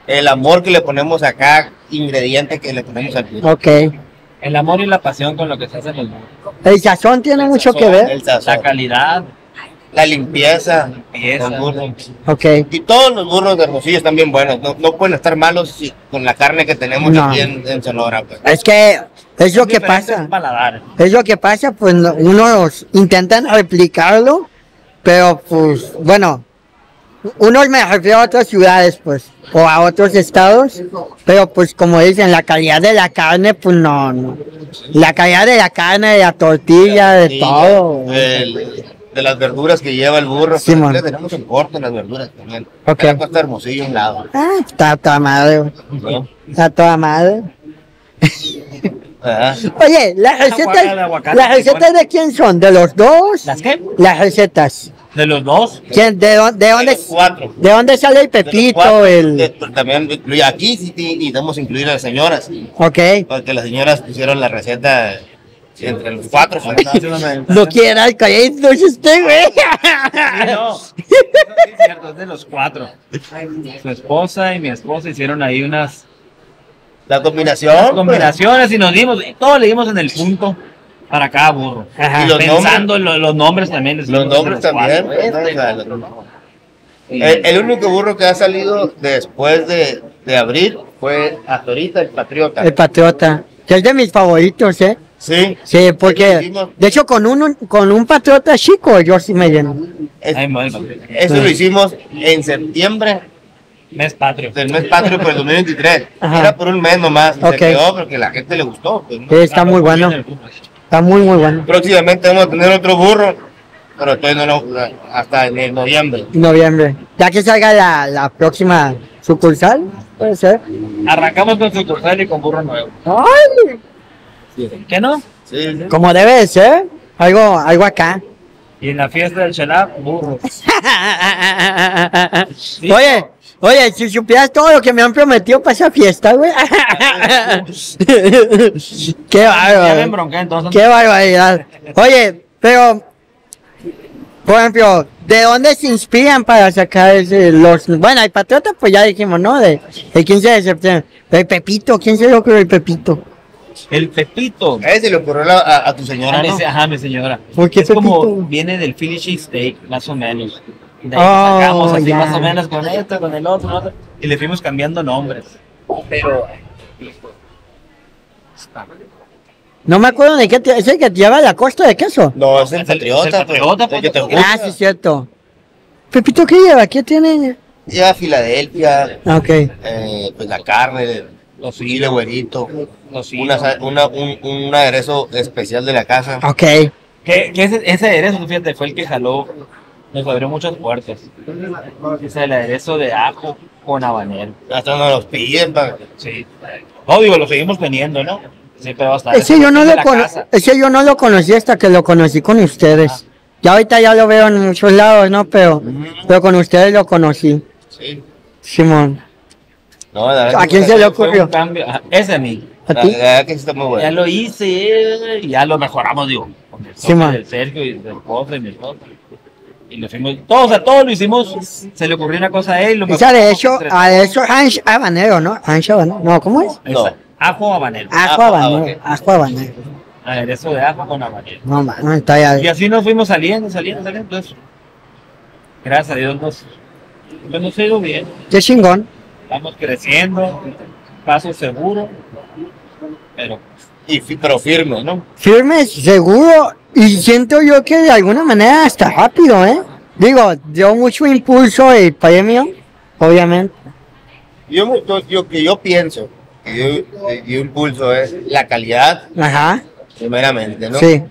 El amor que le ponemos a cada ingrediente que le ponemos aquí. Ok. El amor y la pasión con lo que se hace en el burro. El sazón tiene mucho que ver. El sazón, La calidad, la limpieza, limpieza. del burro. Ok. Y todos los burros de Hermosillo están bien buenos. No, no pueden estar malos si- con la carne que tenemos No. aquí en, en Sonora. Pues. Es que es lo que pasa. Es lo que pasa, pues no- unos intentan replicarlo, pero pues bueno, unos me refiero a otras ciudades, pues, o a otros estados, pero pues como dicen, la calidad de la carne, pues no, no. La calidad de la carne, de la tortilla, de todo. el- de las verduras que lleva el burro. Sí, le tenemos en corto las verduras también. Ok. Costa Hermosillo a un lado. Ah, está toda madre, está toda madre. Ajá. Oye, las recetas, aguacate, las recetas de quién son, de los dos, ¿Las qué? las recetas. De los dos. ¿Quién, de, de De dónde, los cuatro. de dónde sale el pepito, cuatro, el, de- también incluye- aquí sí sí, necesitamos incluir a las señoras. ok. Porque las señoras pusieron la receta entre los cuatro. pues, No calladito, es usted, güey. Sí, no. Eso sí es cierto, es de los cuatro. Su esposa y mi esposa hicieron ahí unas La combinación. pues. combinaciones y nos dimos, y todos le dimos en el punto para cada burro. Ajá. Y los Pensando en lo- los nombres también. Los nombres también. cuatro. pues, Este, El, el único burro que ha salido después de, de abril fue hasta ahorita el Patriota. El patriota, que es de mis favoritos, ¿eh? Sí, Sí, porque, de hecho, con un, con un patriota chico, yo sí me lleno. es- eso lo hicimos en septiembre Mes patrio. del mes patrio por el 2023. Ajá. Era por un mes nomás. y Ok. Se quedó porque la gente le gustó. pues, ¿no? Sí, está muy bueno, está muy, muy bueno. Próximamente vamos a tener otro burro, pero todavía no lo, hasta en el noviembre. Noviembre. Ya que salga la, la próxima sucursal, puede ser. Arrancamos con sucursal y con burro nuevo. Ay, ¿Qué no? Sí, como debe de ser. Algo, algo acá. Y en la fiesta del Chelap, burro. [laughs] Oye, oye, si supieras todo lo que me han prometido para esa fiesta, güey. [laughs] Qué bárbaro. Qué barbaridad. Oye, pero, por ejemplo, ¿de dónde se inspiran para sacar ese- los... Bueno, el Patriota, pues ya dijimos, ¿no? De, el 15 de septiembre. El Pepito, ¿quién se le ocurrió el Pepito? El Pepito. A ese le ocurrió a, a tu señora, Ah, ¿no? ese- Ajá, mi señora. ¿Por qué es como, viene del Philly steak, más o menos. De ahí Oh, sacamos así más o menos con esto, con el otro, con otro, y le fuimos cambiando nombres. Pero No me acuerdo de qué... te- ¿Es el que lleva la costa de queso? No, es el Es el- patriota. es el patriota, el que te pues. gusta. Ah, sí, es cierto. ¿Pepito qué lleva? ¿Qué tiene? Lleva Filadelfia, Ah, Ok. eh, pues la carne, los chile güerito, los una, una, un, un aderezo especial de la casa. Ok. que, que ese, ese aderezo, fíjate, fue el que jaló, nos abrió muchas puertas. Es el aderezo de ajo con habanero. Hasta nos los piden pa- Sí. No, digo, lo seguimos teniendo, ¿no? Sí, pero hasta Ese yo, no lo ese yo no lo conocí hasta que lo conocí con ustedes. Ya ahorita ya lo veo en muchos lados, ¿no? Pero, pero con ustedes lo conocí. Sí. Simón. No, la verdad ¿A quién se le ocurrió? un cambio. Ajá, Ese a mí. ¿A La ti? verdad que sí está muy Ya lo hice y ya lo mejoramos, digo. Con el Sí, man. del Sergio y del esposa y mi esposa. Y lo fuimos, todos, sea, todos lo hicimos. Se le ocurrió una cosa a él. Lo Esa de hecho, a eso Hansh habanero, ¿no? Hansh habanero. No, ¿cómo es? No. Ajo habanero. Ajo Ajo habanero. Ajo habanero. Aderezo de ajo con habanero. No, man, no está ya. Y así nos fuimos saliendo, saliendo, saliendo. Entonces, gracias a Dios nos, pues nos ha ido bien. Qué chingón. Estamos creciendo, paso seguro. Pero Y pero firme, ¿no? Firme, seguro. Y siento yo que de alguna manera hasta rápido, ¿eh? Digo, dio mucho impulso el premio, obviamente. Yo, yo, que yo pienso que yo, que yo impulso es la calidad, Ajá. primeramente, ¿no? Sí.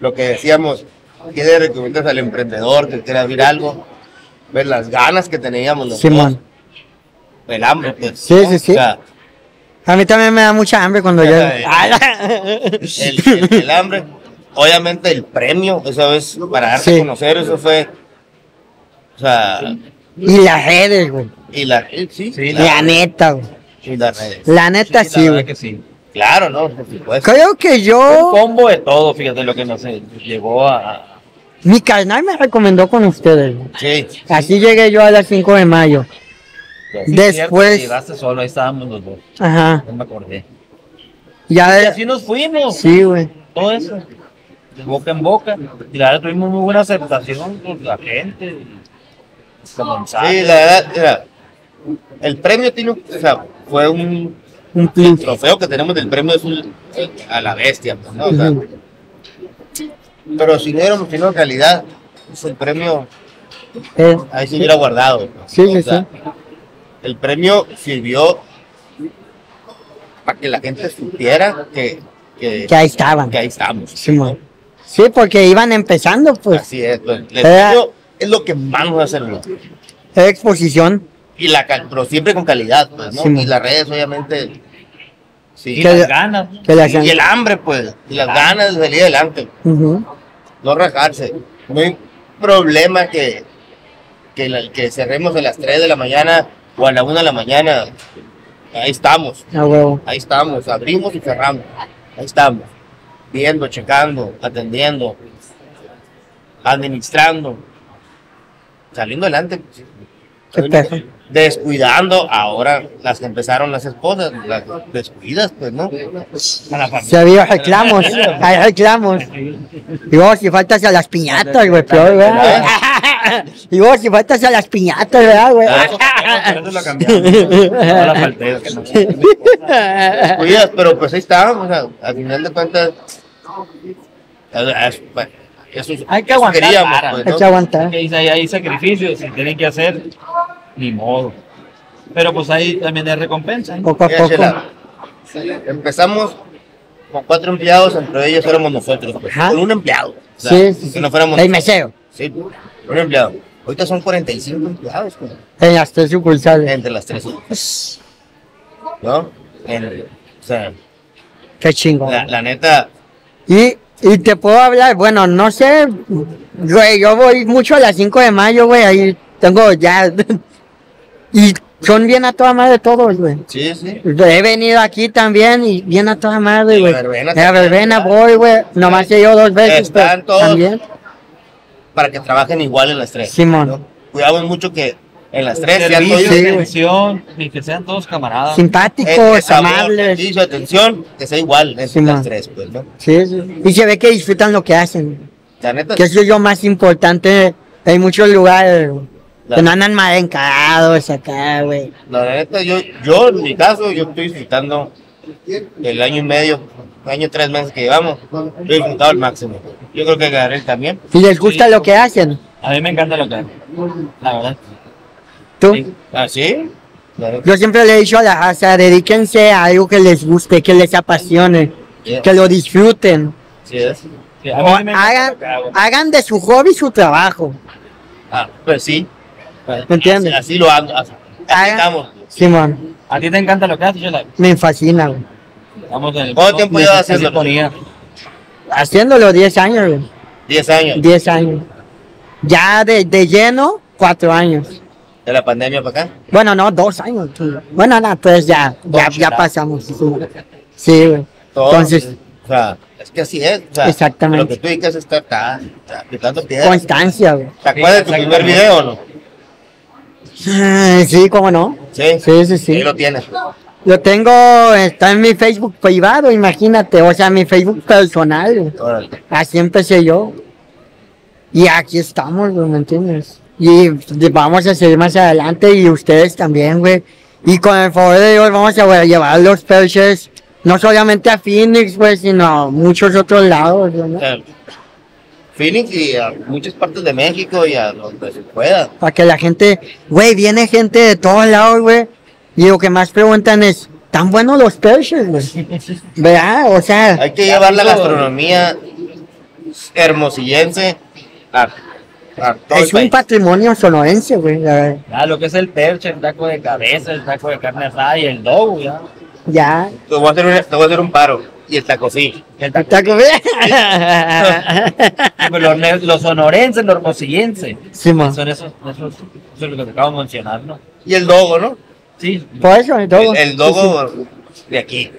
Lo que decíamos, ¿qué le recomiendas al emprendedor que quiera abrir algo? Ver las ganas que teníamos nosotros. Simón. El hambre, pues. Sí, ¿no? sí, sí. O sea, A mí también me da mucha hambre cuando yo. el, el- el hambre. Obviamente el premio, eso es para darte Sí. a conocer, eso fue. O sea, y las redes, güey. y la. Sí, Sí, La neta, güey. y las redes. La neta sí, güey. que sí. Claro, ¿no? Por supuesto. Creo que Un yo. combo de todo, fíjate lo que nos eh, llegó a. Mi carnal me recomendó con ustedes. güey. Sí. Así llegué yo a las 5 de mayo. Sí, Después- cierto, Llegaste solo, ahí estábamos los dos. Ajá. No me acordé. Y Ya, así nos fuimos. sí, güey. Todo eso. De boca en boca. Y la verdad tuvimos muy buena aceptación por la gente. Comensales. Sí, la verdad, mira, el premio tiene, o sea, fue un Un trofeo que tenemos del premio es un, a la bestia, pues, ¿no? O sea, Ujú. pero si no hubiéramos tenido calidad, pues el premio Eh, ahí se hubiera guardado. pues. Sí, sí, O sea, El premio sirvió para que la gente supiera que, que, que ahí estaban. que ahí estamos. Sí, porque iban empezando, pues. Así es, pues, el Era- premio es lo que vamos a hacer. ¿no? Era exposición. Y la, pero siempre con calidad, pues, ¿no? Sí, y las redes, obviamente, sí. Y las ganas. Que la Y el hambre, pues, y las ganas de salir adelante, no rajarse. No hay problema que, que, la- que cerremos a las 3 de la mañana o a la 1 de la mañana. Ahí estamos, A huevo. ahí estamos, abrimos y cerramos. Ahí estamos, viendo, checando, atendiendo, administrando, saliendo adelante. Perro. Descuidando ahora las que empezaron las esposas, las descuidas, pues, ¿no? A la familia. Se había reclamos. Hay reclamos. Y vos, si faltas a las piñatas, güey, peor, güey. [laughs] Y vos, si faltas a las piñatas, ¿verdad, güey? Por eso lo cambiamos. No la falté, pero pues ahí está, o sea, al final de cuentas, eso, es- Hay que eso aguantar queríamos, pues, Hay ¿no? que aguantar. Hay, hay- hay sacrificios, si tienen que hacer, ni modo. Pero pues ahí también hay recompensa. ¿no? Poco a poco. Empezamos con cuatro empleados, entre ellos éramos nosotros, pues, con un empleado. O sea, Sí, sí, que sí. no fuéramos El mesero. Sí, un empleado. Ahorita son 45 empleados, pues, En las tres sucursales. entre las tres, ¿no? En- o sea, Qué chingón. la, la neta, Y, y te puedo hablar, bueno, no sé, güey, yo voy mucho a las 5 de mayo, güey, ahí tengo ya. [laughs] Y son bien a toda madre todos, güey. sí, sí. He venido aquí también y bien a toda madre, güey. La verbena En la verbena voy, güey. Nomás he ido dos veces, Están pero todos. también. Para que trabajen igual en las tres. Simón. ¿no? Cuidamos mucho que en las tres sean todos Sí, atención, y que sean todos camaradas. Simpáticos, sabor, amables. servicio, atención, que sea igual entre Simón. las tres, pues, ¿no? Sí, sí. Y se ve que disfrutan lo que hacen. La neta, Que eso es lo más importante. Hay muchos lugares La- que no andan mal encarados acá, güey. la neta, yo, yo en mi caso, yo estoy disfrutando el año y medio, año tres meses que llevamos, lo he disfrutado al máximo. Yo creo que Gabriel también. Y les gusta Sí. lo que hacen. A mí me encanta lo que hacen, la verdad. ¿Tú? Sí. ¿Ah, sí? La neta, Yo siempre le he dicho a la raza, dedíquense a algo que les guste, que les apasione, sí, que lo disfruten. sí es. Sí, a mí me hagan, hagan de su hobby su trabajo. Ah, pues sí. ¿Me entiendes? Así, así lo hago. Así, así Hagan- estamos. Simón, ¿A ti te encanta lo que haces, Chela? me fascina, güey. Estamos en el ¿Cuánto tiempo llevas haciéndolo? Haciéndolo 10 años, güey. 10 años 10 años. Ya de, de lleno, 4 años. de la pandemia para acá. Bueno, no, 2 años. tú. Bueno, no, pues ya, ya, ya pasamos. Sí, Sí, güey. Todo, Entonces, o sea, es que así es. O sea, Exactamente. Lo que tú dices es estar está, picando piedras. constancia, güey. ¿Te acuerdas de tu primer video o no? Ah, Sí, cómo no. Sí. Sí, sí, sí. Ahí lo tienes. Lo tengo, está en mi Facebook privado, imagínate, o sea, mi Facebook personal. Órale. Así empecé yo. Y aquí estamos, güey, ¿me entiendes? Y vamos a seguir más adelante y ustedes también, güey. Y con el favor de Dios vamos a güey, llevar los perches, no solamente a Phoenix, güey, sino a muchos otros lados, ¿no? Phoenix y a muchas partes de México y a donde se pueda. Para que la gente, güey, viene gente de todos lados, güey. Y lo que más preguntan es, ¿tan buenos los perches, güey? [laughs] ¿Verdad? O sea, Hay que llevar la gastronomía hermosillense a, a todo el es un país. patrimonio sonorense, güey. la verdad. Ya, lo que es el perche, el taco de cabeza, el taco de carne asada y el dogo, ya. Ya. Te voy, a hacer un, te voy a hacer un paro. Y el taco sí. El taco. [laughs] Pues Los, ne- los sonorenses, los hermosillenses. Sí, man. Son esos, esos, eso es lo que te acabo de mencionar, ¿no? Y el dogo, ¿no? Sí. Por eso, y. El, el dogo de aquí.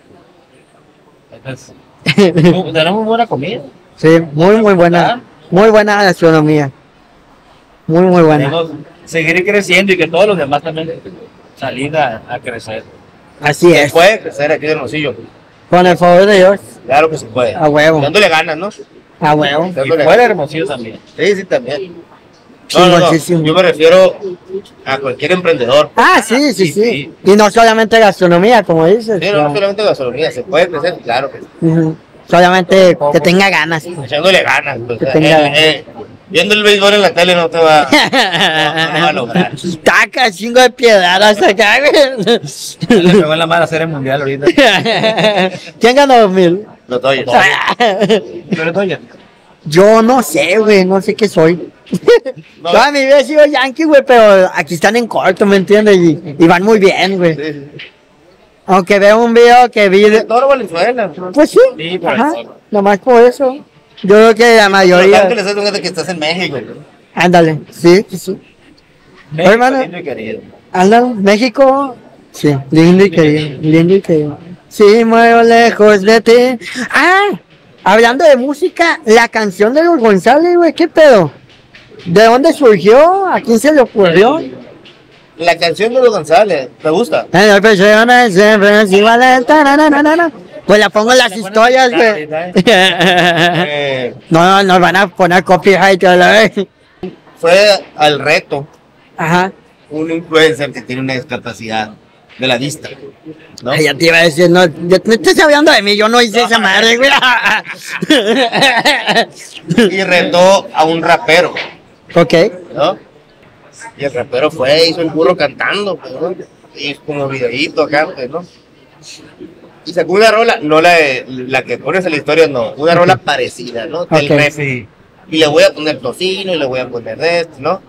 Entonces, [laughs] tenemos buena comida. Sí, muy, muy buena. Muy buena gastronomía. Muy, muy buena. Tenemos seguir creciendo y que todos los demás también salir a, a crecer. Así Se es. puede crecer aquí de Hermosillo. Con el favor de Dios. Claro que se puede. A huevo. Dándole ganas, ¿no? A huevo. Y Dándole fuera ganas. Hermosillo también. Sí, sí, también. No, no, no. Yo me refiero a cualquier emprendedor. Ah, sí, sí, Sí, sí. Y no solamente gastronomía, como dices. Sí, no, no solamente gastronomía, se puede crecer, claro que sí. Ujú. Solamente que tenga ganas. Echándole ganas. pues, Que eh, tenga- eh, viendo el béisbol en la tele no te va, [laughs] no, no va a lograr. Taca, chingo de piedad hasta acá, Le pegó en la mano hacer el mundial ahorita. güey. ¿Quién ganó 2000? Los Dodgers. [laughs] ¿Tú eres? Yo no sé, güey, no sé qué soy. [laughs] No. Toda mi vida he sido yankee, güey, pero aquí están en corto, ¿me entiendes? Y, y van muy bien, güey. Sí, sí, sí. Aunque veo un video que vi de... Toro Valenzuela. Pues sí, ajá, eso. nomás por eso. Yo creo que la Lo mayoría... diciendo que estás en México. Ándale, sí, sí, sí. México, hermano. lindo y querido. Ándale, México, sí, lindo y querido, lindo y querido. Sí, muero lejos de ti. Ah, hablando de música, la canción de los González, güey, ¿qué pedo? ¿De dónde surgió? ¿A quién se le ocurrió? La canción de los González, ¿te gusta? Pues la pongo en las historias, güey. [laughs] Eh, No, no, nos van a poner copyright a la vez. fue al reto Ajá. un influencer que tiene una discapacidad de la vista. ¿no? Ay, ya te iba a decir, no, ya no estás hablando de mí, yo no hice esa madre, güey. [laughs] Y retó a un rapero, ok. ¿no? Y el rapero fue, hizo el burro cantando, pues, ¿no? Y como videíto acá, pues, ¿no? Y sacó una rola, no la, de- la que pones en la historia, no, una rola parecida, ¿no? Del Ok. rap. Sí. Y le voy a poner tocino y le voy a poner de esto, ¿no?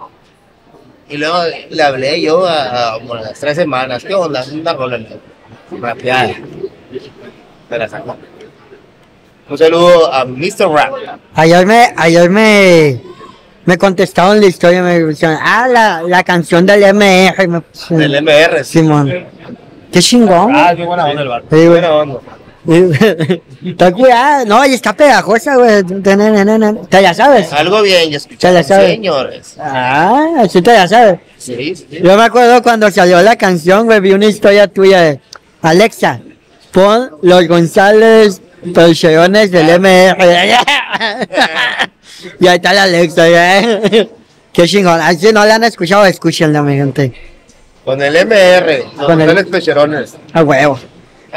Y luego le hablé yo a, a como a las tres semanas, ¿qué onda? Una rola rapeada. Me la sacó. Un saludo a Mr. Rap. Ayer me, ayer me, me contestaron la historia, me dijeron, ah, la, la canción del MR. Me Del MR. sí. Simón. Qué chingón. Ah, qué buena onda el bar. Sí. Buena onda. [laughs] Está cuidado, no, y está pegajosa, güey. Te la sabes. Algo bien, ya Se la escucharon, sabe. señores. Ah, sí te la sabes. Sí, sí. Yo me acuerdo cuando salió la canción, güey, vi una historia tuya de Alexa, pon los González Percherones del MR. [laughs] [laughs] y ahí está la Alexa, [laughs] ya. Qué chingón. Ah, Si no la han escuchado, escúchenla, mi gente. Con el MR, Con el- Pecherones. A huevo.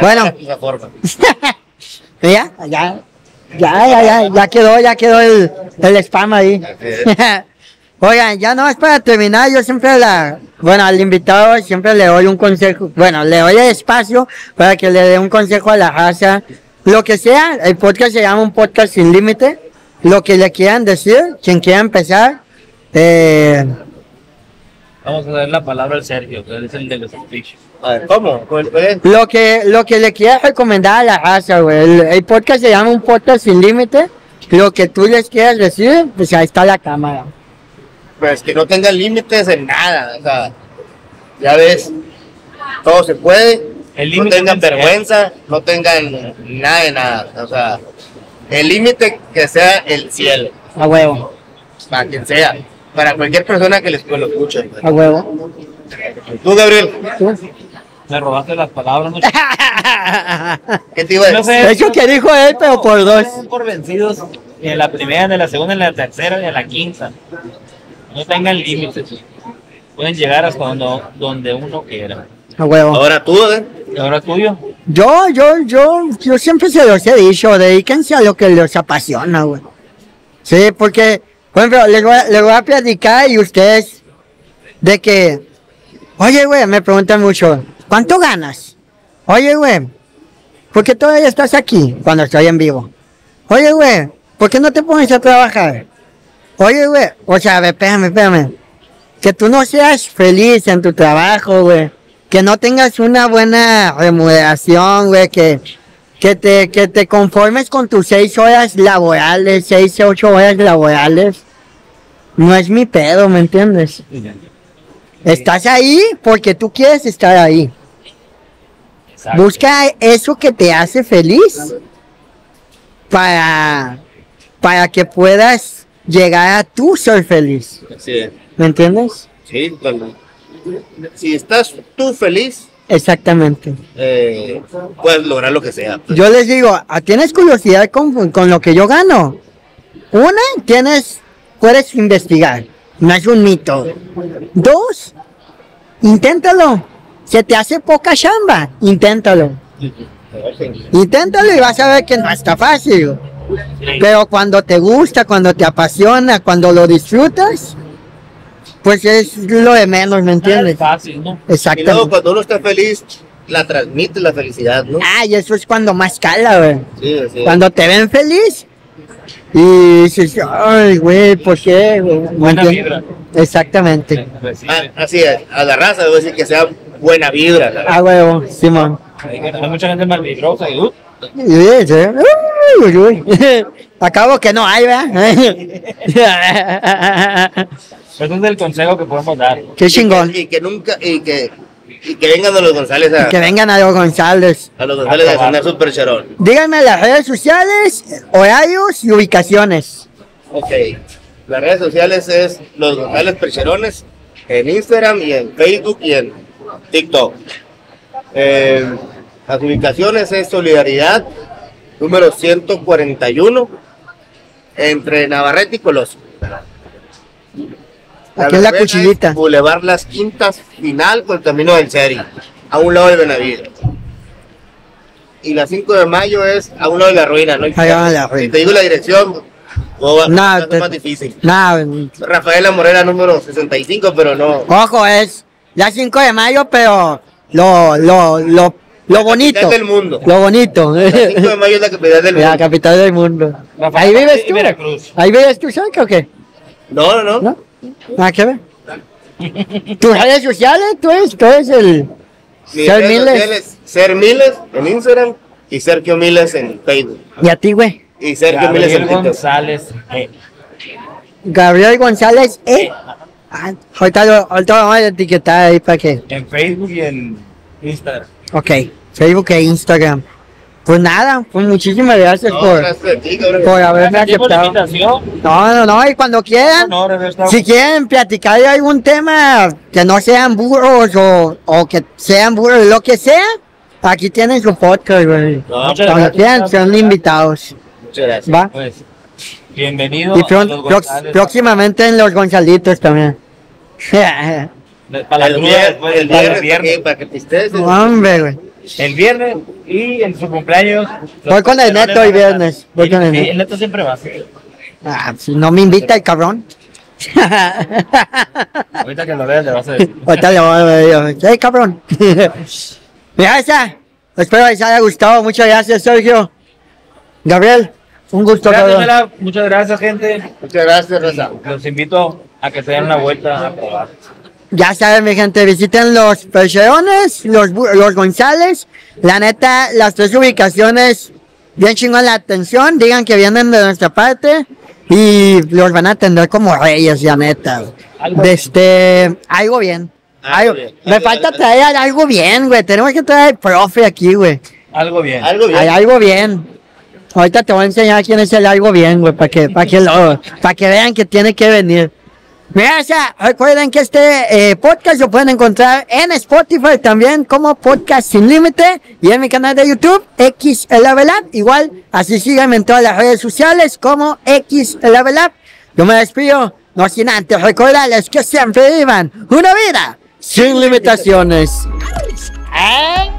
Bueno, Esa forma. [laughs] ya, ya, ya, ya, ya, ya quedó, ya quedó el, el spam ahí. [laughs] Oigan, ya no es para terminar, yo siempre la, bueno, al invitado siempre le doy un consejo, bueno, le doy el espacio para que le dé un consejo a la raza, lo que sea, el podcast se llama un podcast sin límite, lo que le quieran decir, quien quiera empezar, eh, Vamos a dar la palabra al Sergio, que él es el de los speech. A ver, ¿cómo? ¿Con el- con el- lo que, lo que le quieras recomendar a la raza, güey, el, el podcast se llama un podcast sin límite, lo que tú les quieras decir, pues ahí está la cámara. Pues que no tengan límites en nada. O sea, ya ves, todo se puede. El no límite tengan vergüenza, no tengan nada de nada. O sea, el límite que sea el cielo, A huevo, para quien sea, para cualquier persona que les lo escuche. a huevo. Tú, Gabriel, ¿Tú? Me robaste las palabras, ¿no? ¿qué te iba a No decir? sé. Eso que dijo él, pero por dos. No por vencidos ni en la primera, ni en la segunda, ni en la tercera, ni en la quinta. No tengan límites. Pueden llegar hasta donde, donde uno quiera. A huevo. Ahora tú, ¿eh? ¿Y ahora tuyo? Yo, yo, yo, yo siempre se los he dicho, dedíquense a lo que les apasiona, güey. Sí, porque, por ejemplo, les voy, a- les voy a platicar y ustedes, de que, oye, güey, me preguntan mucho, ¿cuánto ganas? Oye, güey, ¿por qué todavía estás aquí cuando estoy en vivo? Oye, güey, ¿por qué no te pones a trabajar? Oye, güey, o sea, a ver, espérame, espérame. Que tú no seas feliz en tu trabajo, güey. Que no tengas una buena remuneración, güey. Que, que, te, que te conformes con tus seis horas laborales, seis, ocho horas laborales. No es mi pedo, ¿me entiendes? Estás ahí porque tú quieres estar ahí. Exacto. Busca eso que te hace feliz para, para que puedas llegar a tú ser feliz. Sí, ¿Me entiendes? sí, cuando- si estás tú feliz, Exactamente. eh, puedes lograr lo que sea. pues. Yo les digo, ah, ¿tienes curiosidad con, con lo que yo gano? Una, tienes, puedes investigar. No es un mito. Dos, inténtalo. Se te hace poca chamba, inténtalo. Inténtalo y vas a ver que no está fácil. Pero cuando te gusta, cuando te apasiona, cuando lo disfrutas, pues es lo de menos, ¿me Es entiendes? fácil, ¿no? Y luego Exactamente. cuando uno está feliz, la transmite la felicidad, ¿no? Ay, eso es cuando más cala, güey. Sí, sí. Cuando te ven feliz y dices, ay, güey, ¿por qué? güey?" ¿Me Buena vibra. Exactamente. Pues Ah, así es, a la raza debo decir que sea buena vibra. la Ah, huevo, Simón. hay que tener mucha gente malvibrosa y uh, Sí, sí. Uy, uy, uy. [laughs] Acabo que no hay, ¿verdad? [laughs] Ese es el consejo que podemos dar. Qué chingón. Y que nunca, y que, y que vengan a los González a, Que vengan a los González. a los González a cenar super charón. Díganme las redes sociales, horarios y ubicaciones. Ok. Las redes sociales es los González Percherones en Instagram y en Facebook y en TikTok. Eh, las ubicaciones es Solidaridad, número 141, entre Navarrete y Aquí es la cuchillita. Boulevard Las Quintas, final con el camino del Seri, a un lado de Benavides. Y la 5 de mayo es a un lado de la ruina, ¿no? Allá la Si te digo la dirección, o va, No, va a ser te- más difícil. Nada, Rafaela Morera número 65, pero no. ojo, es ya 5 de mayo, pero lo, lo, lo, lo bonito. Capital del mundo. Lo bonito. La 5 de mayo es la capital del [laughs] La mundo. capital del mundo. Rafael ¿Ahí vives tú? Veracruz. ¿Ahí vives tú cerca o qué? No, no, no. ¿No? Nada que ver. ¿Tus redes sociales? Tú eres, tú eres el... Mis Ser redes Miles. sociales, Ser Miles en Instagram y Sergio Miles en Facebook. ¿Y a ti, güey? Y Sergio Miles en Gabriel TikTok. González. eh, Gabriel González, ¿eh? Ah, ahorita, lo, ahorita lo vamos a etiquetar ahí para que... En Facebook y en Instagram. Ok, Facebook e Instagram. Pues nada, pues muchísimas gracias No, por, gracias ti, por haberme aceptado. No, no, no, y cuando quieran, si quieren platicar de algún tema que no sean burros o, o que sean burros, lo que sea, aquí tienen su podcast, güey. Cuando gracias. quieran, son invitados. muchas gracias. ¿Va? Pues, bienvenido Y a pron- los prox- González. próximamente en los Gonzalitos también. [laughs] Para El viernes, después el viernes, para que pistees. Hombre, güey. El viernes y en su cumpleaños. Voy con el neto estar. viernes, voy con el neto. el neto siempre va. Ah, si no me invita el cabrón. [laughs] Ahorita que lo veas le vas a decir. Ahorita le voy a decir, ¡hey, cabrón! [laughs] Gracias. Espero les haya gustado. Muchas gracias, Sergio. Gabriel, un gusto, Gracias, cabrón. Mela. Muchas gracias, gente. Muchas gracias, Rosa. Los invito a que se den una vuelta a probar. Ya saben, mi gente, visiten los Percherones, los, Bu- los González. La neta, las tres ubicaciones, bien chingón la atención. Digan que vienen de nuestra parte y los van a atender como reyes, la neta. Algo este, algo bien. Algo bien. Me Algo- falta algo- traer algo bien, güey. Tenemos que traer al profe aquí, güey. Algo bien. Algo bien. Hay algo bien. Ahorita te voy a enseñar quién es el algo bien, güey, para que, para que lo, para que vean que tiene que venir. Sea, recuerden que este eh, podcast lo pueden encontrar en Spotify también como Podcast Sin Límite y en mi canal de YouTube, X Level Up. Igual, así síganme en todas las redes sociales como X Level Up. Yo me despido, no sin antes recordarles que siempre vivan una vida sin limitaciones. ¡Ah!